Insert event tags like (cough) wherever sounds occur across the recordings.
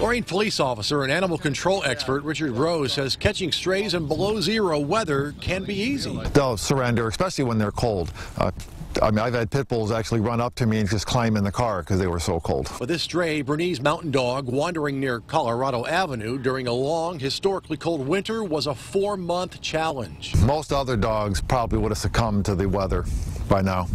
Lorain police officer and animal control expert Richard Rose says catching strays in below zero weather can be easy. They'll surrender, especially when they're cold. Uh, I mean, I've had pit bulls actually run up to me and just climb in the car because they were so cold. With this stray Bernese mountain dog wandering near Colorado Avenue during a long, historically cold winter was a four-month challenge. Most other dogs probably would have succumbed to the weather by now.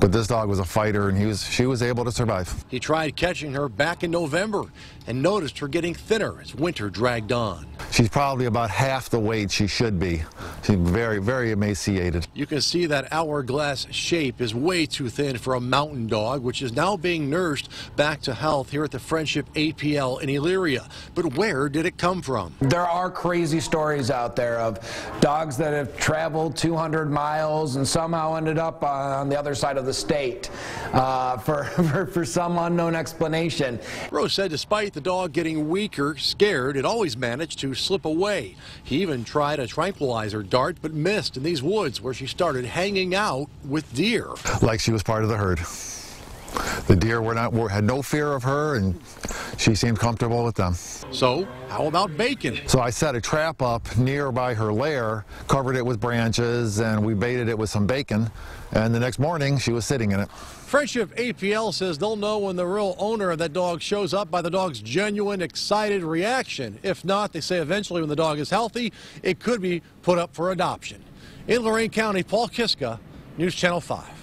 But this dog was a fighter and he was, she was able to survive. He tried catching her back in November and noticed her getting thinner as winter dragged on. She's probably about half the weight she should be. She's very, very emaciated. You can see that hourglass shape is way too thin for a mountain dog, which is now being nursed back to health here at the Friendship APL in Elyria. But where did it come from? There are crazy stories out there of dogs that have traveled 200 miles and somehow ended up on the other side of the state uh, (laughs) for, for, for some unknown explanation. Rose said despite the dog getting weaker, scared, it always managed to slip away. He even tried a tranquilizer dart but missed in these woods where she started hanging out with deer. Like she was part of the herd. The deer were not were, had no fear of her, and she seemed comfortable with them. So, how about bacon? So I set a trap up nearby her lair, covered it with branches, and we baited it with some bacon. And the next morning, she was sitting in it. Friendship APL says they'll know when the real owner of that dog shows up by the dog's genuine, excited reaction. If not, they say eventually when the dog is healthy, it could be put up for adoption. In Lorain County, Paul Kiska, News Channel 5.